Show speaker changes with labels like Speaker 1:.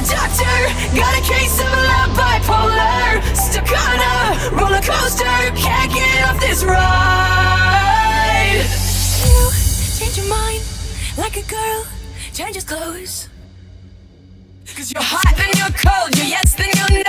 Speaker 1: the doctor. Got a case of love bipolar. Stuck on a roller coaster. Can't get off this ride. You change your mind like a girl changes clothes. Cause you're hot, then you're cold. You're yes, then you're no.